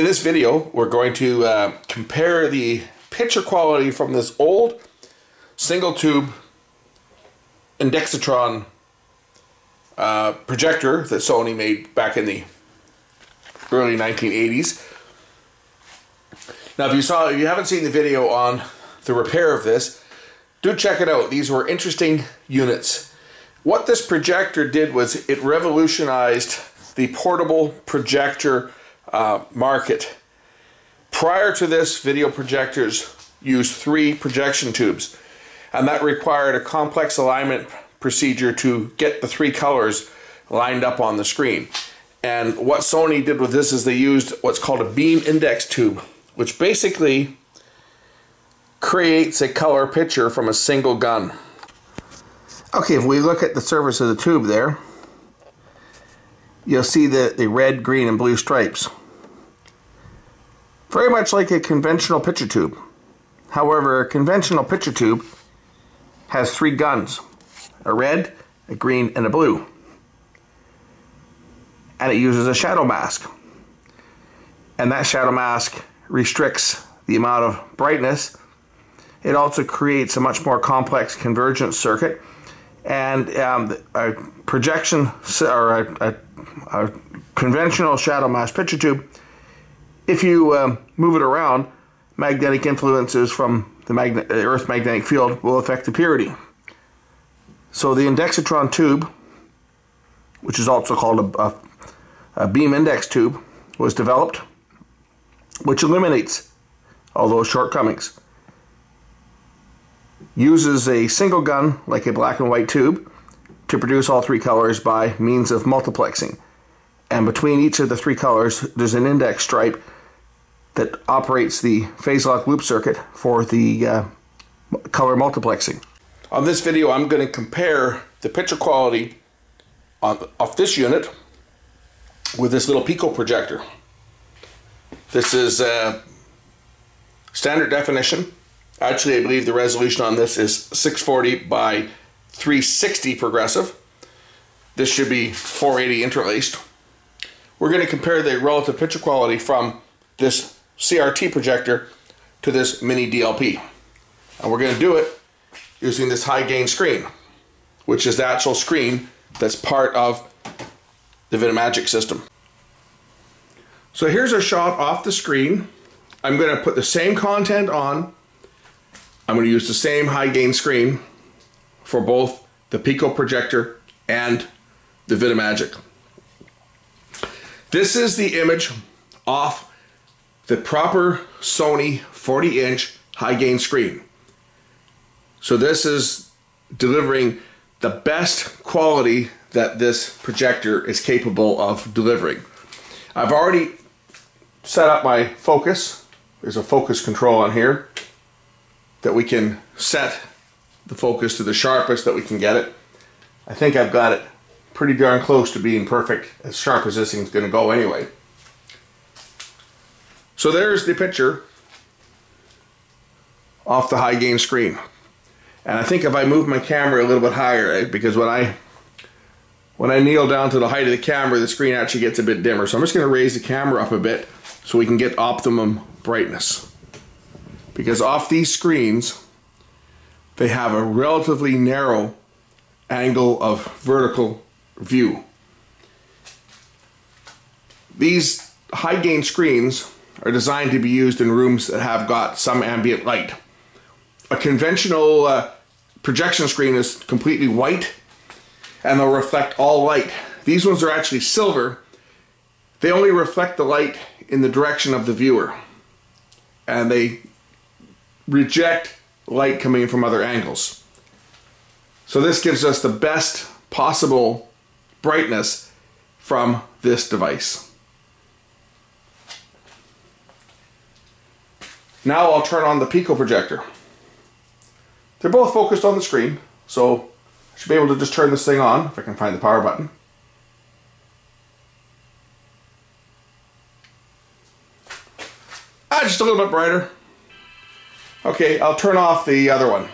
In this video, we're going to uh, compare the picture quality from this old single tube Indexatron uh, projector that Sony made back in the early 1980s. Now, if you saw, if you haven't seen the video on the repair of this, do check it out. These were interesting units. What this projector did was it revolutionized the portable projector uh, market. Prior to this, video projectors used three projection tubes, and that required a complex alignment procedure to get the three colors lined up on the screen. And what Sony did with this is they used what's called a beam index tube, which basically creates a color picture from a single gun. Okay, if we look at the surface of the tube there, you'll see the, the red, green, and blue stripes. Very much like a conventional picture tube. However, a conventional picture tube has three guns, a red, a green, and a blue. And it uses a shadow mask. And that shadow mask restricts the amount of brightness. It also creates a much more complex convergence circuit. And um, a projection or a, a, a conventional shadow mask picture tube if you um, move it around, magnetic influences from the magnet, Earth magnetic field will affect the purity. So the indexatron tube, which is also called a, a, a beam index tube, was developed, which eliminates all those shortcomings. Uses a single gun, like a black and white tube, to produce all three colors by means of multiplexing. And between each of the three colors, there's an index stripe that operates the phase lock loop circuit for the uh, color multiplexing. On this video, I'm going to compare the picture quality on, of this unit with this little Pico projector. This is uh, standard definition. Actually, I believe the resolution on this is 640 by 360 progressive. This should be 480 interlaced. We're going to compare the relative picture quality from this CRT projector to this mini DLP. And we're going to do it using this high gain screen, which is the actual screen that's part of the Vitamagic system. So here's a shot off the screen. I'm going to put the same content on. I'm going to use the same high gain screen for both the Pico projector and the Vitamagic. This is the image off the proper Sony 40 inch high gain screen. So this is delivering the best quality that this projector is capable of delivering. I've already set up my focus. There's a focus control on here that we can set the focus to the sharpest that we can get it. I think I've got it pretty darn close to being perfect, as sharp as this thing's going to go anyway. So there's the picture off the high gain screen. And I think if I move my camera a little bit higher, eh, because when I when I kneel down to the height of the camera, the screen actually gets a bit dimmer. So I'm just going to raise the camera up a bit so we can get optimum brightness. Because off these screens, they have a relatively narrow angle of vertical view. These high gain screens are designed to be used in rooms that have got some ambient light. A conventional uh, projection screen is completely white and they'll reflect all light. These ones are actually silver. They only reflect the light in the direction of the viewer and they reject light coming from other angles. So this gives us the best possible brightness from this device. Now I'll turn on the Pico projector. They're both focused on the screen, so I should be able to just turn this thing on if I can find the power button. Ah, just a little bit brighter. Okay, I'll turn off the other one.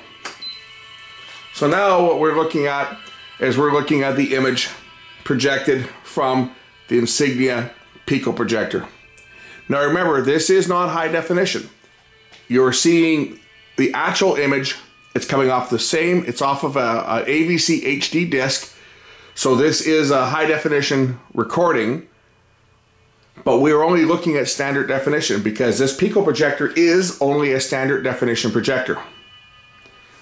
So now what we're looking at is we're looking at the image projected from the Insignia Pico projector. Now remember, this is not high definition. You're seeing the actual image. It's coming off the same, it's off of a, a AVC HD disc. So this is a high definition recording, but we're only looking at standard definition because this Pico projector is only a standard definition projector.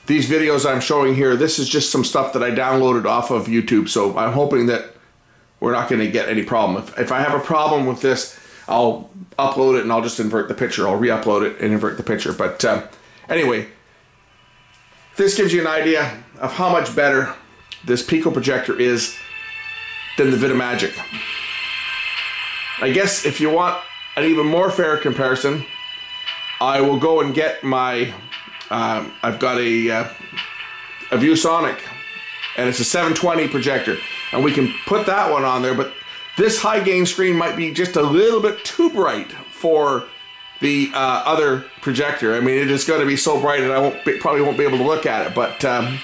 These videos I'm showing here, this is just some stuff that I downloaded off of YouTube, so I'm hoping that we're not going to get any problem. If, if I have a problem with this, I'll upload it and I'll just invert the picture. I'll re-upload it and invert the picture. But uh, anyway, this gives you an idea of how much better this Pico projector is than the Vitamagic. I guess if you want an even more fair comparison, I will go and get my, um, I've got a, uh, a ViewSonic and it's a 720 projector and we can put that one on there but this high gain screen might be just a little bit too bright for the uh, other projector. I mean, it is going to be so bright that I won't be, probably won't be able to look at it. But um,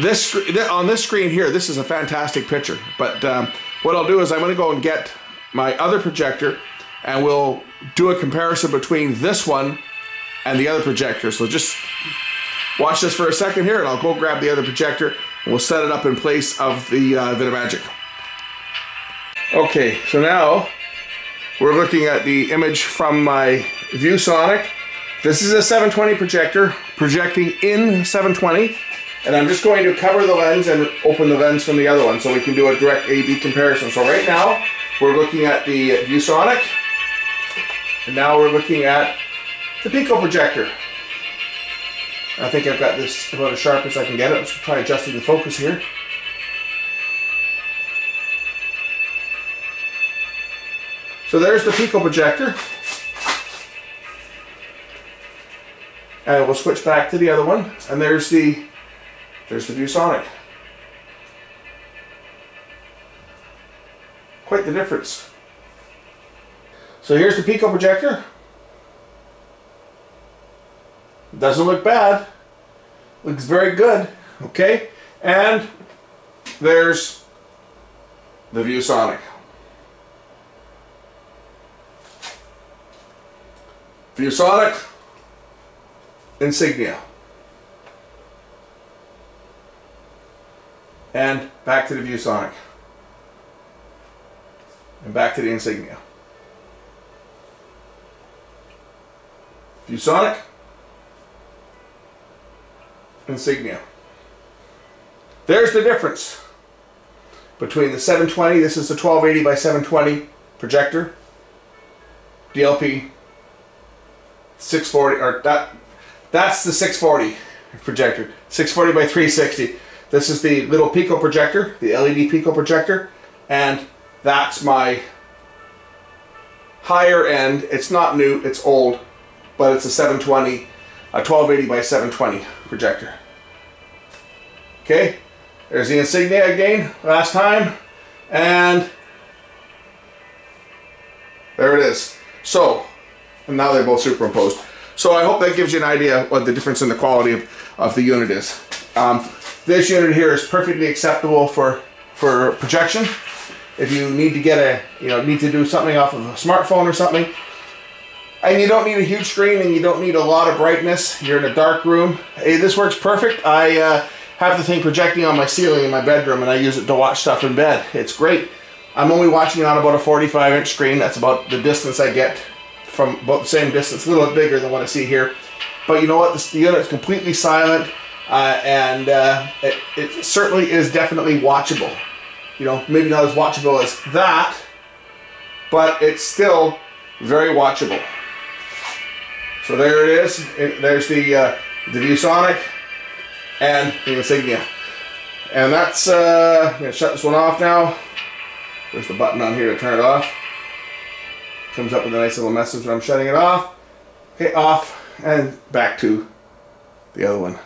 this on this screen here, this is a fantastic picture. But um, what I'll do is I'm going to go and get my other projector, and we'll do a comparison between this one and the other projector. So just watch this for a second here, and I'll go grab the other projector, and we'll set it up in place of the uh, Vitamagic. Okay, so now we're looking at the image from my ViewSonic. This is a 720 projector projecting in 720 and I'm just going to cover the lens and open the lens from the other one so we can do a direct A-B comparison. So right now we're looking at the ViewSonic and now we're looking at the Pico projector. I think I've got this about as sharp as I can get it. Let's try adjusting the focus here. So there's the Pico projector. And we'll switch back to the other one. And there's the there's the ViewSonic. Quite the difference. So here's the Pico projector. Doesn't look bad. Looks very good. Okay? And there's the ViewSonic. ViewSonic, Insignia. And back to the ViewSonic. And back to the Insignia. ViewSonic, Insignia. There's the difference between the 720, this is the 1280 by 720 projector, DLP 640 or that that's the 640 projector. 640 by 360 this is the little pico projector the LED pico projector and that's my higher end. It's not new it's old but it's a 720 a 1280 by 720 projector. Okay there's the insignia again last time and there it is. So and now they're both superimposed. So I hope that gives you an idea what the difference in the quality of, of the unit is. Um, this unit here is perfectly acceptable for, for projection. If you need to get a, you know, need to do something off of a smartphone or something, and you don't need a huge screen and you don't need a lot of brightness, you're in a dark room, hey, this works perfect. I uh, have the thing projecting on my ceiling in my bedroom and I use it to watch stuff in bed. It's great. I'm only watching on about a 45 inch screen. That's about the distance I get from about the same distance, a little bit bigger than what I see here. But you know what? This, the unit is completely silent, uh, and uh, it, it certainly is definitely watchable. You know, maybe not as watchable as that, but it's still very watchable. So there it is. It, there's the uh, the ViewSonic and the Insignia. And that's, uh, I'm going to shut this one off now. There's the button on here to turn it off comes up with a nice little message when I'm shutting it off. Okay, off and back to the other one.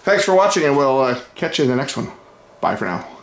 Thanks for watching and we'll uh, catch you in the next one. Bye for now.